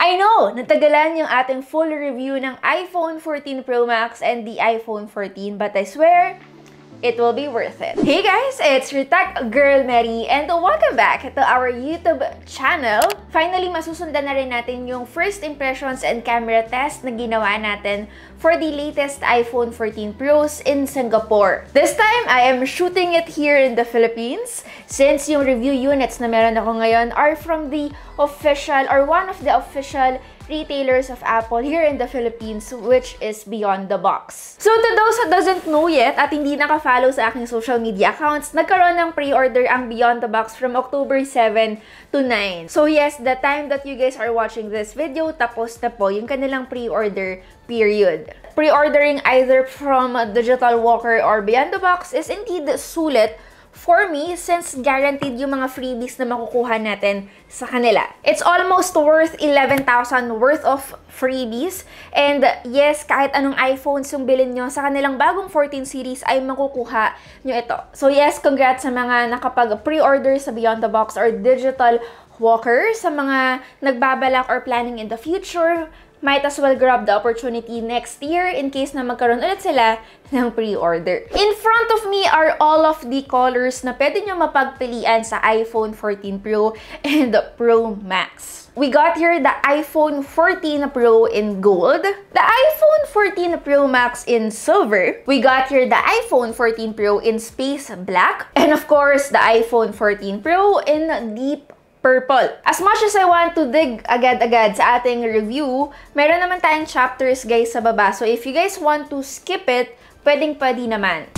I know, natagalan yung ating full review ng iPhone 14 Pro Max and the iPhone 14, but I swear, it will be worth it. Hey guys, it's your tech girl Mary and welcome back to our YouTube channel. Finally, masusundan na rin natin yung first impressions and camera test na ginawa natin for the latest iPhone 14 Pros in Singapore. This time, I am shooting it here in the Philippines since yung review units na meron ako ngayon are from the official or one of the official retailers of Apple here in the Philippines, which is Beyond the Box. So to those who doesn't know yet at hindi naka-follow sa aking social media accounts, nagkaroon ng pre-order ang Beyond the Box from October 7 to 9. So yes, the time that you guys are watching this video, tapos na po yung kanilang pre-order period. Pre-ordering either from Digital Walker or Beyond the Box is indeed sulit for me since guaranteed yung mga freebies na makukuha natin sa kanila. It's almost worth 11,000 worth of freebies. And yes, kahit anong iPhones yung bilhin nyo sa kanilang bagong 14 series ay makukuha nyo ito. So yes, congrats sa mga nakapag pre-order sa Beyond the Box or Digital Walker, sa mga nagbabalak or planning in the future, might as well grab the opportunity next year in case na magkaroon ulit sila ng pre-order. In front of me are all of the colors na pwede nyo mapagpilian sa iPhone 14 Pro and Pro Max. We got here the iPhone 14 Pro in gold, the iPhone 14 Pro Max in silver, we got here the iPhone 14 Pro in space black, and of course, the iPhone 14 Pro in deep purple. As much as I want to dig agad-agad sa ating review, meron naman tayong chapters guys sa baba. So if you guys want to skip it, pwedeng-pwede naman.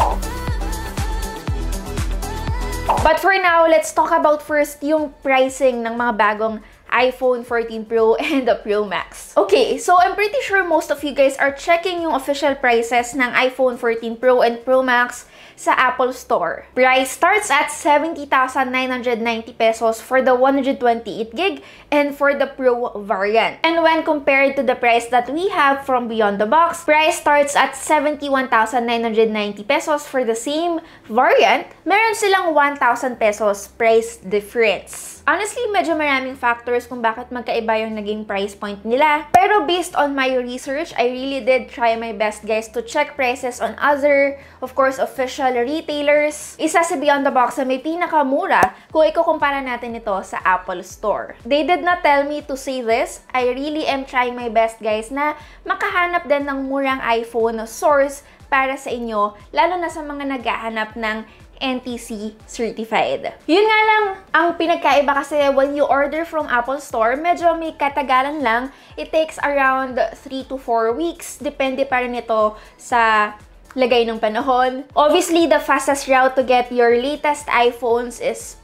But for now, let's talk about first yung pricing ng mga bagong iPhone 14 Pro and the Pro Max. Okay, so I'm pretty sure most of you guys are checking yung official prices ng iPhone 14 Pro and Pro Max sa Apple Store. Price starts at 70,990 pesos for the 128 gig and for the Pro variant. And when compared to the price that we have from Beyond the Box, price starts at 71,990 pesos for the same variant. Meron silang 1,000 pesos price difference. Honestly, medyo maraming factors kung bakit magkaiba yung naging price point nila. Pero based on my research, I really did try my best guys to check prices on other, of course, official retailers. Isa si Beyond the Box na may pinakamura kung ikukumpara natin ito sa Apple Store. They did not tell me to say this. I really am trying my best guys na makahanap din ng murang iPhone source para sa inyo, lalo na sa mga naghahanap ng NTC certified. Yun nga lang, ang pinagkaiba kasi when you order from Apple Store, medyo may katagalan lang. It takes around 3 to 4 weeks. Depende pa rin ito sa lagay ng panahon. Obviously, the fastest route to get your latest iPhones is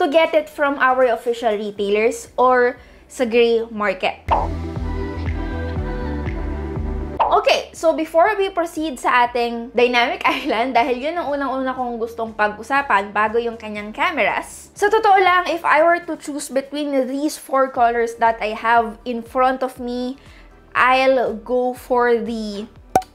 to get it from our official retailers or sa gray market. So before we proceed sa ating Dynamic Island, dahil yun ang unang-una kong gustong pag-usapan bago yung kanyang cameras, sa totoo lang, if I were to choose between these four colors that I have in front of me, I'll go for the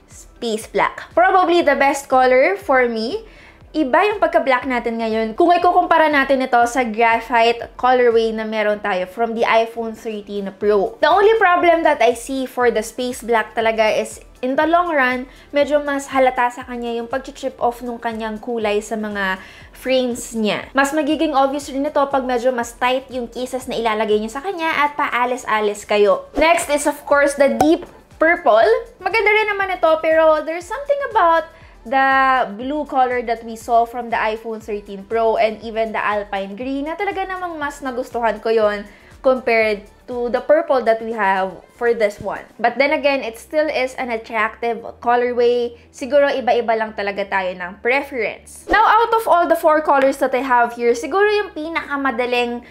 space black. Probably the best color for me. Iba yung pagka-black natin ngayon kung ikukumpara natin ito sa graphite colorway na meron tayo from the iPhone 13 Pro. The only problem that I see for the space black talaga is in the long run, medyo mas halata sa kanya yung pag-chip off nung kanyang kulay sa mga frames niya. Mas magiging obvious rin ito pag medyo mas tight yung cases na ilalagay niyo sa kanya at paalis-alis kayo. Next is of course the deep purple. Maganda rin naman ito, pero there's something about the blue color that we saw from the iPhone 13 Pro and even the Alpine Green na talaga namang mas nagustuhan ko yon compared to the purple that we have for this one. But then again, it still is an attractive colorway. Siguro iba-iba lang talaga tayo ng preference. Now, out of all the four colors that I have here, siguro yung pinakamadaling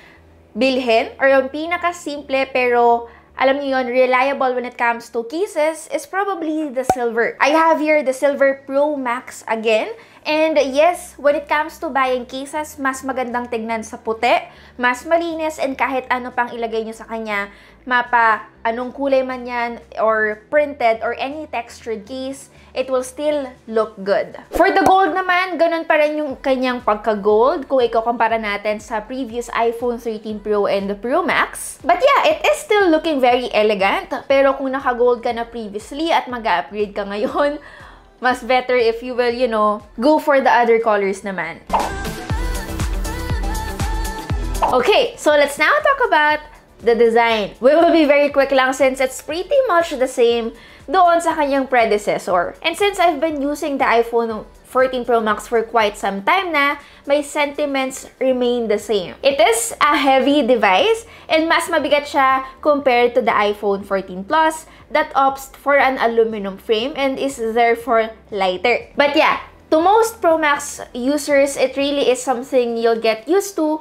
bilhin or yung pinaka-simple pero alam niyo yon reliable when it comes to cases is probably the silver. I have here the Silver Pro Max again. And yes, when it comes to buying cases, mas magandang tignan sa puti, mas malinis, and kahit ano pang ilagay nyo sa kanya, mapa anong kulay man yan, or printed, or any textured case, it will still look good. For the gold naman, ganun pa rin yung kanyang pagka-gold kung ikukumpara natin sa previous iPhone 13 Pro and the Pro Max. But yeah, it is still looking very elegant. Pero kung naka-gold ka na previously at mag-upgrade ka ngayon, mas better if you will, you know, go for the other colors naman. Okay, so let's now talk about the design. We will be very quick lang since it's pretty much the same doon sa kanyang predecessor. And since I've been using the iPhone 14 Pro Max for quite some time na, my sentiments remain the same. It is a heavy device and mas mabigat siya compared to the iPhone 14 Plus that opts for an aluminum frame and is therefore lighter. But yeah, to most Pro Max users, it really is something you'll get used to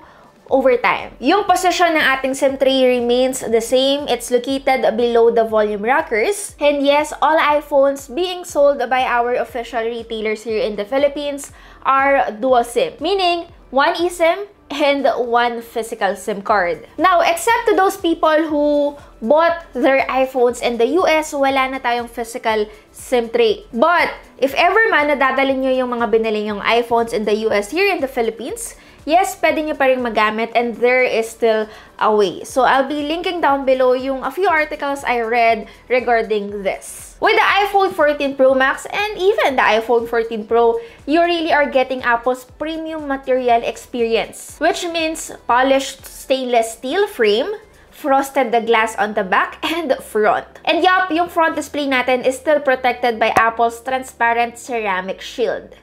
over time. Yung position ng ating SIM tray remains the same. It's located below the volume rockers. And yes, all iPhones being sold by our official retailers here in the Philippines are dual SIM, meaning one eSIM and one physical SIM card. Now, except to those people who bought their iPhones in the US, wala na tayong physical SIM tray. But, if ever man nadadalhin nyo yung mga binili yung iPhones in the US here in the Philippines, yes, pwede nyo pa rin magamit and there is still a way. So, I'll be linking down below yung a few articles I read regarding this. With the iPhone 14 Pro Max and even the iPhone 14 Pro, you really are getting Apple's premium material experience, which means polished stainless steel frame, frosted the glass on the back and front. And yup, yung front display natin is still protected by Apple's transparent ceramic shield.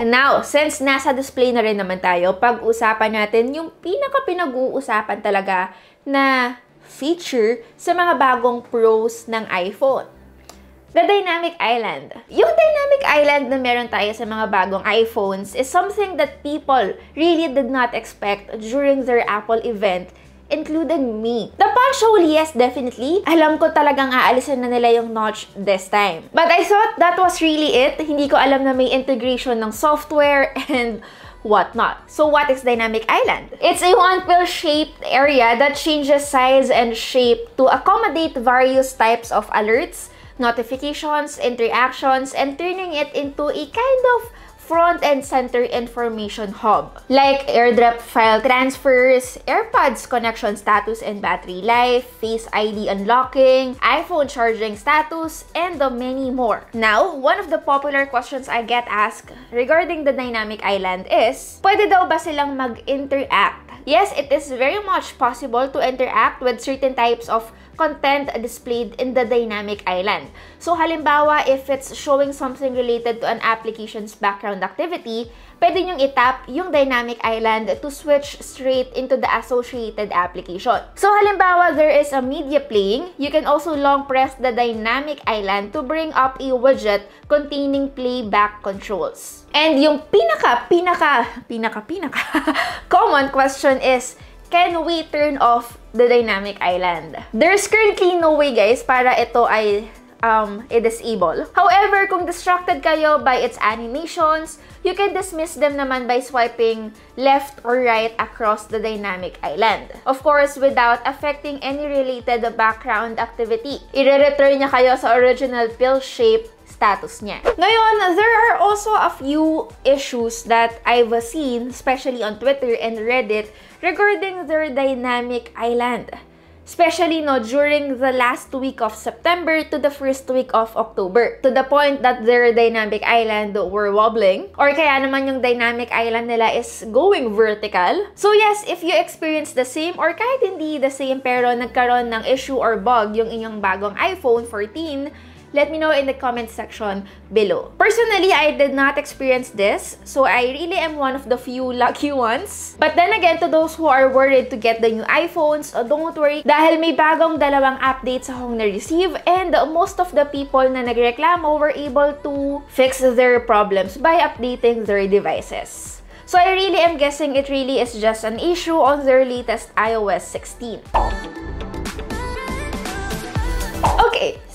Now, since nasa display na rin naman tayo, pag-usapan natin yung pinaka-pinag-uusapan talaga na feature sa mga bagong pros ng iPhone. The Dynamic Island. Yung Dynamic Island na meron tayo sa mga bagong iPhones is something that people really did not expect during their Apple event including me. The punch hole, yes, definitely. Alam ko talagang aalisin na nila yung notch this time. But I thought that was really it. Hindi ko alam na may integration ng software and whatnot. So what is Dynamic Island? It's a one-pill-shaped area that changes size and shape to accommodate various types of alerts, notifications, interactions, and turning it into a kind of front and center information hub like airdrop file transfers, AirPods connection status and battery life, Face ID unlocking, iPhone charging status, and the many more. Now, one of the popular questions I get asked regarding the Dynamic Island is, pwede daw ba silang mag-interact Yes, it is very much possible to interact with certain types of content displayed in the dynamic island. So halimbawa, if it's showing something related to an application's background activity, pwede nyong itap yung dynamic island to switch straight into the associated application. So halimbawa, there is a media playing, you can also long press the dynamic island to bring up a widget containing playback controls. And yung pinaka, pinaka, pinaka, pinaka common question is, can we turn off the dynamic island? There's currently no way guys para ito ay um, i-disable. However, kung distracted kayo by its animations, you can dismiss them naman by swiping left or right across the dynamic island. Of course, without affecting any related background activity. I-return niya kayo sa original pill shape status niya. Ngayon, there are also a few issues that I've seen, especially on Twitter and Reddit, regarding their dynamic island. Especially no, during the last week of September to the first week of October. To the point that their dynamic island were wobbling. Or kaya naman yung dynamic island nila is going vertical. So yes, if you experience the same or kahit hindi the same pero nagkaroon ng issue or bug yung inyong bagong iPhone 14, let me know in the comment section below. Personally, I did not experience this, so I really am one of the few lucky ones. But then again, to those who are worried to get the new iPhones, don't worry dahil may bagong dalawang updates akong na-receive and most of the people na nagreklamo were able to fix their problems by updating their devices. So I really am guessing it really is just an issue on their latest iOS 16.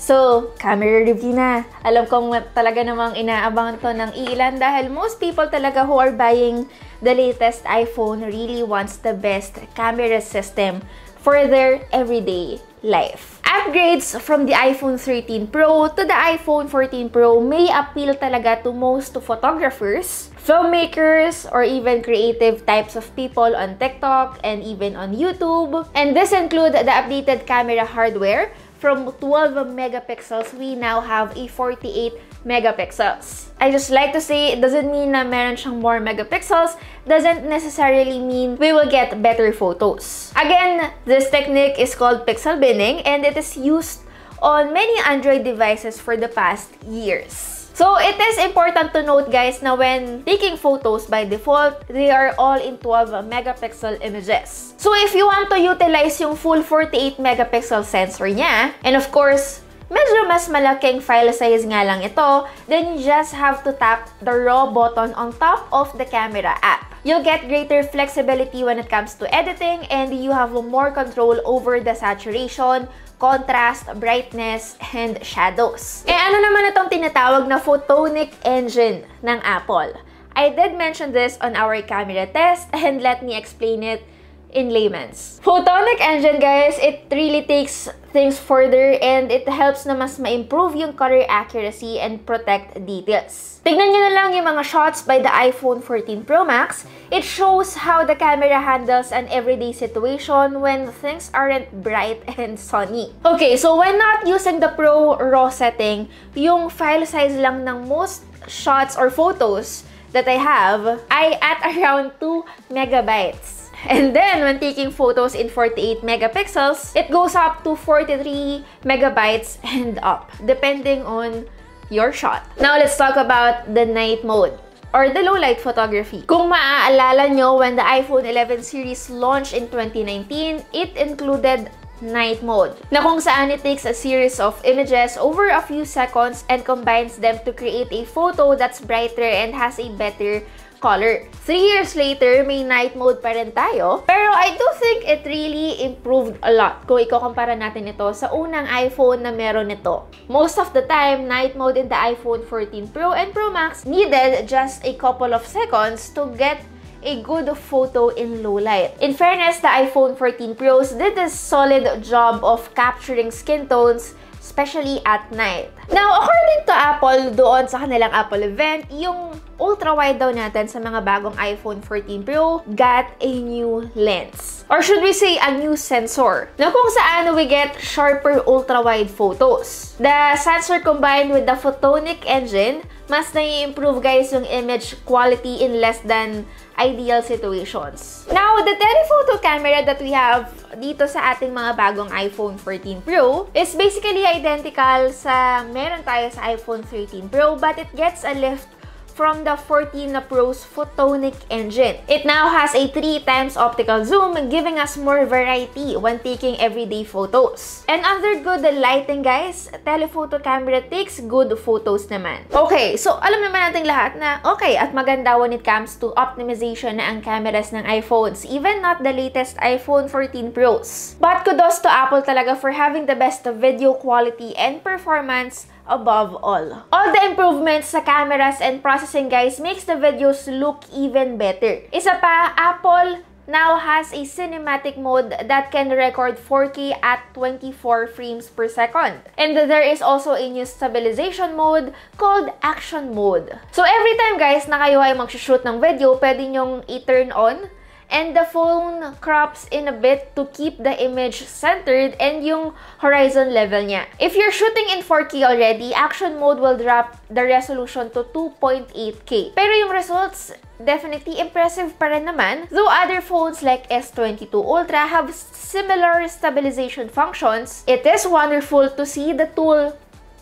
So camera review na. Alam kong talaga namang inaabangan to ng ilan dahil most people talaga who are buying the latest iPhone really wants the best camera system for their everyday life. Upgrades from the iPhone 13 Pro to the iPhone 14 Pro may appeal talaga to most photographers, filmmakers, or even creative types of people on TikTok and even on YouTube. And this include the updated camera hardware, from 12 megapixels, we now have a 48 megapixels. I just like to say, it doesn't mean na meron siyang more megapixels, doesn't necessarily mean we will get better photos. Again, this technique is called pixel binning and it is used on many Android devices for the past years. So, it is important to note guys na when taking photos by default, they are all in 12 megapixel images. So, if you want to utilize yung full 48 megapixel sensor niya, and of course, medyo mas malaking file size nga lang ito, then you just have to tap the raw button on top of the camera app. You'll get greater flexibility when it comes to editing and you have more control over the saturation, contrast, brightness, and shadows. Eh ano naman itong tinatawag na photonic engine ng Apple? I did mention this on our camera test and let me explain it in layman's. Photonic engine, guys, it really takes things further and it helps na mas ma-improve yung color accuracy and protect details. Tignan nyo na lang yung mga shots by the iPhone 14 Pro Max. It shows how the camera handles an everyday situation when things aren't bright and sunny. Okay, so when not using the Pro RAW setting, yung file size lang ng most shots or photos that I have ay at around 2 megabytes. And then, when taking photos in 48 megapixels, it goes up to 43 megabytes and up, depending on your shot. Now, let's talk about the night mode or the low light photography. Kung maaalala nyo, when the iPhone 11 series launched in 2019, it included night mode, na kung saan it takes a series of images over a few seconds and combines them to create a photo that's brighter and has a better color. Three years later, may night mode pa rin tayo. Pero I do think it really improved a lot kung ikukumpara natin ito sa unang iPhone na meron nito. Most of the time, night mode in the iPhone 14 Pro and Pro Max needed just a couple of seconds to get a good photo in low light. In fairness, the iPhone 14 Pros did a solid job of capturing skin tones especially at night. Now, according to Apple, doon sa kanilang Apple event, yung ultra-wide daw natin sa mga bagong iPhone 14 Pro got a new lens. Or should we say, a new sensor, na kung saan we get sharper ultra-wide photos. The sensor combined with the photonic engine, mas nai-improve guys yung image quality in less than ideal situations. Now, the telephoto camera that we have dito sa ating mga bagong iPhone 14 Pro is basically identical sa meron tayo sa iPhone 13 Pro but it gets a lift from the 14 Pro's photonic engine. It now has a 3 times optical zoom, giving us more variety when taking everyday photos. And under good lighting, guys, telephoto camera takes good photos naman. Okay, so alam naman natin lahat na okay at maganda when it comes to optimization na ang cameras ng iPhones, even not the latest iPhone 14 Pros. But kudos to Apple talaga for having the best video quality and performance above all. All the improvements sa cameras and processing guys makes the videos look even better. Isa pa, Apple now has a cinematic mode that can record 4K at 24 frames per second. And there is also a new stabilization mode called action mode. So every time guys na kayo ay mag-shoot ng video, pwede nyong i-turn on and the phone crops in a bit to keep the image centered and yung horizon level niya. If you're shooting in 4K already, action mode will drop the resolution to 2.8K. Pero yung results, definitely impressive pa rin naman. Though other phones like S22 Ultra have similar stabilization functions, it is wonderful to see the tool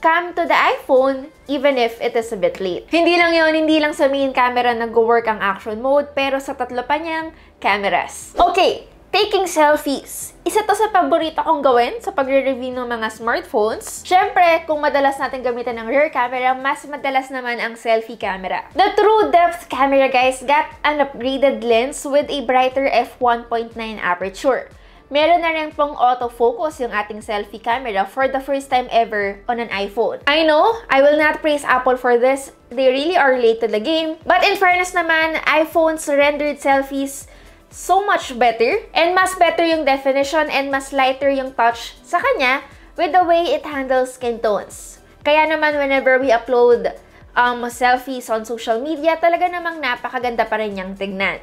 come to the iPhone even if it is a bit late. Hindi lang yon hindi lang sa main camera nag-work ang action mode, pero sa tatlo pa niyang cameras. Okay, taking selfies. Isa to sa paborito kong gawin sa pagre-review ng mga smartphones. Siyempre, kung madalas natin gamitin ng rear camera, mas madalas naman ang selfie camera. The True Depth camera, guys, got an upgraded lens with a brighter f1.9 aperture. Meron na rin pong autofocus yung ating selfie camera for the first time ever on an iPhone. I know, I will not praise Apple for this. They really are late to the game. But in fairness naman, iPhone's rendered selfies so much better and mas better yung definition and mas lighter yung touch sa kanya with the way it handles skin tones. Kaya naman whenever we upload um, selfies on social media, talaga namang napakaganda pa rin niyang tignan.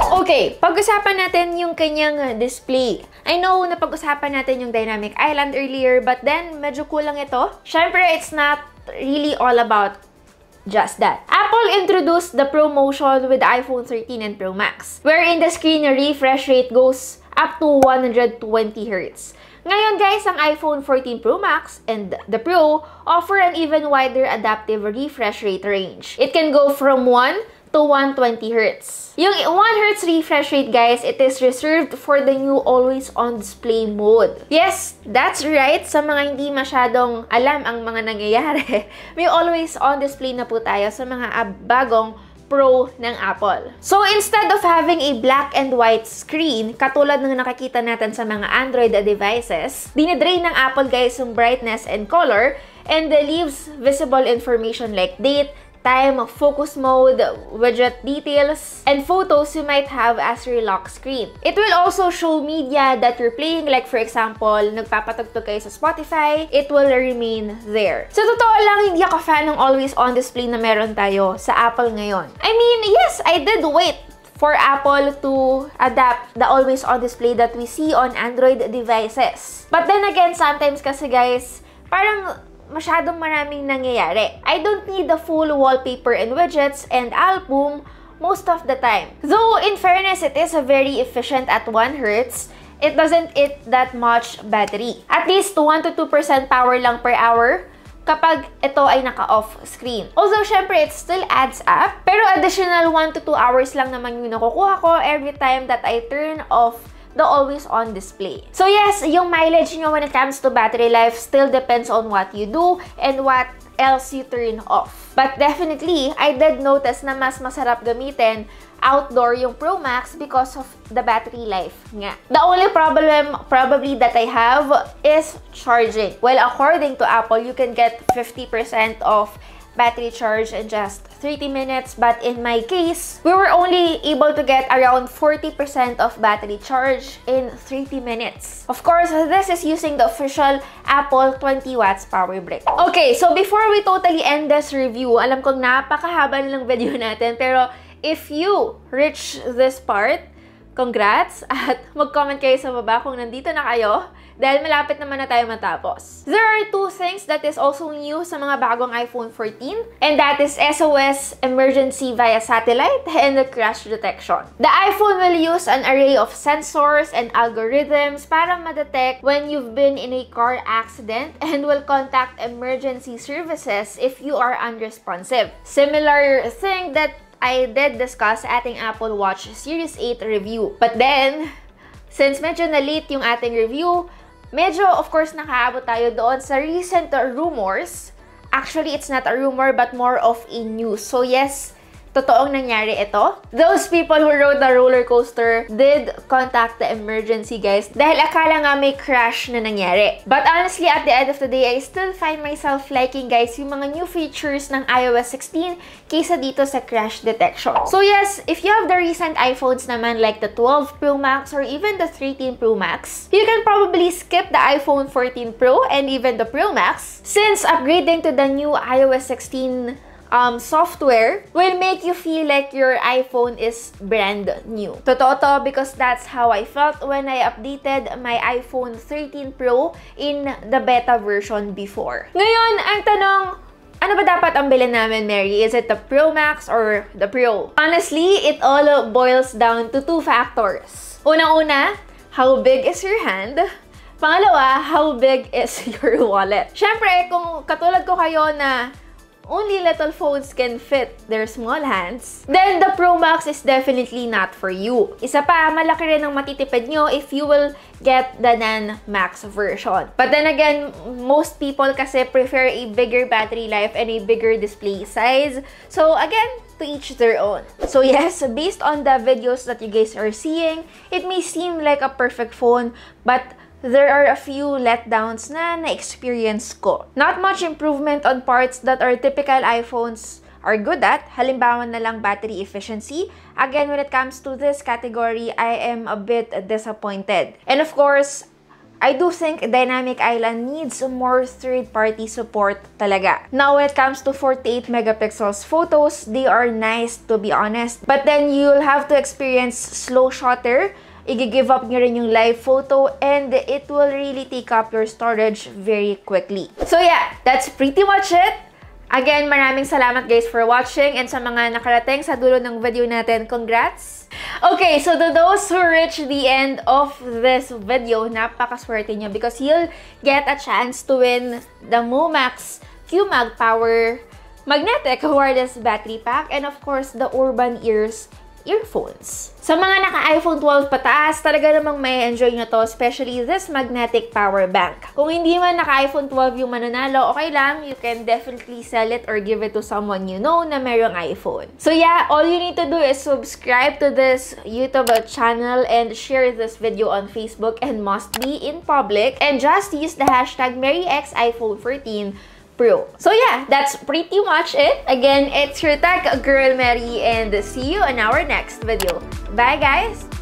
Okay, pag-usapan natin yung kanyang display. I know na pag-usapan natin yung Dynamic Island earlier, but then medyo kulang ito. Siyempre, it's not really all about just that. Apple introduced the ProMotion with iPhone 13 and Pro Max, wherein the screen refresh rate goes up to 120 Hz. Ngayon guys, ang iPhone 14 Pro Max and the Pro offer an even wider adaptive refresh rate range. It can go from 1 to 120 Hz. Yung 1 Hz refresh rate, guys, it is reserved for the new always on display mode. Yes, that's right. Sa mga hindi masyadong alam ang mga nangyayari, may always on display na po tayo sa mga bagong Pro ng Apple. So, instead of having a black and white screen, katulad ng nakikita natin sa mga Android devices, dinidrain ng Apple guys yung brightness and color and leaves visible information like date, time, focus mode, widget details, and photos you might have as your lock screen. It will also show media that you're playing, like for example, nagpapatugtog kayo sa Spotify, it will remain there. So, totoo lang, hindi ako fan ng always on display na meron tayo sa Apple ngayon. I mean, yes, I did wait for Apple to adapt the always on display that we see on Android devices. But then again, sometimes kasi guys, parang masyadong maraming nangyayari. I don't need the full wallpaper and widgets and album most of the time. Though, in fairness, it is very efficient at 1 Hz, it doesn't eat that much battery. At least 1 to 2% power lang per hour kapag ito ay naka-off screen. Although, syempre, it still adds up. Pero additional 1 to 2 hours lang naman yung nakukuha ko every time that I turn off the always on display. So yes, yung mileage nyo when it comes to battery life still depends on what you do and what else you turn off. But definitely, I did notice na mas masarap gamitin outdoor yung Pro Max because of the battery life nga. The only problem probably that I have is charging. Well, according to Apple, you can get 50% of battery charge in just 30 minutes. But in my case, we were only able to get around 40% of battery charge in 30 minutes. Of course, this is using the official Apple 20 watts power brick. Okay, so before we totally end this review, alam kong napakahaba ng video natin, pero if you reach this part, congrats at mag-comment kayo sa baba kung nandito na kayo dahil malapit naman na tayo matapos. There are two things that is also new sa mga bagong iPhone 14 and that is SOS emergency via satellite and the crash detection. The iPhone will use an array of sensors and algorithms para ma-detect when you've been in a car accident and will contact emergency services if you are unresponsive. Similar thing that I did discuss ating Apple Watch Series 8 review. But then, since medyo na-late yung ating review, medyo of course nakaabot tayo doon sa recent rumors. Actually, it's not a rumor but more of a news. So yes, totoong nangyari ito. Those people who rode the roller coaster did contact the emergency guys dahil akala nga may crash na nangyari. But honestly, at the end of the day, I still find myself liking guys yung mga new features ng iOS 16 kaysa dito sa crash detection. So yes, if you have the recent iPhones naman like the 12 Pro Max or even the 13 Pro Max, you can probably skip the iPhone 14 Pro and even the Pro Max since upgrading to the new iOS 16 um, software will make you feel like your iPhone is brand new. Totoo to because that's how I felt when I updated my iPhone 13 Pro in the beta version before. Ngayon, ang tanong, ano ba dapat ang bilhin namin, Mary? Is it the Pro Max or the Pro? Honestly, it all boils down to two factors. Una-una, how big is your hand? Pangalawa, how big is your wallet? Siyempre, kung katulad ko kayo na only little phones can fit their small hands, then the Pro Max is definitely not for you. Isa pa, malaki rin ang matitipid nyo if you will get the Non Max version. But then again, most people kasi prefer a bigger battery life and a bigger display size. So again, to each their own. So yes, based on the videos that you guys are seeing, it may seem like a perfect phone, but there are a few letdowns na na-experience ko. Not much improvement on parts that are typical iPhones are good at. Halimbawa na lang battery efficiency. Again, when it comes to this category, I am a bit disappointed. And of course, I do think Dynamic Island needs more third-party support talaga. Now, when it comes to 48 megapixels photos, they are nice to be honest. But then you'll have to experience slow shutter, i-give up nyo rin yung live photo, and it will really take up your storage very quickly. So yeah, that's pretty much it. Again, maraming salamat guys for watching and sa mga nakarating sa dulo ng video natin, congrats! Okay, so to those who reach the end of this video, napakaswerte nyo because you'll get a chance to win the Momax QMag Power Magnetic Wireless Battery Pack and of course the Urban Ears earphones. Sa mga naka-iPhone 12 pataas, talaga namang may enjoy nyo to, especially this magnetic power bank. Kung hindi man naka-iPhone 12 yung mananalo, okay lang, you can definitely sell it or give it to someone you know na mayroong iPhone. So yeah, all you need to do is subscribe to this YouTube channel and share this video on Facebook and must be in public and just use the hashtag MaryXiPhone14 So yeah, that's pretty much it. Again, it's your tech girl Mary and see you in our next video. Bye guys!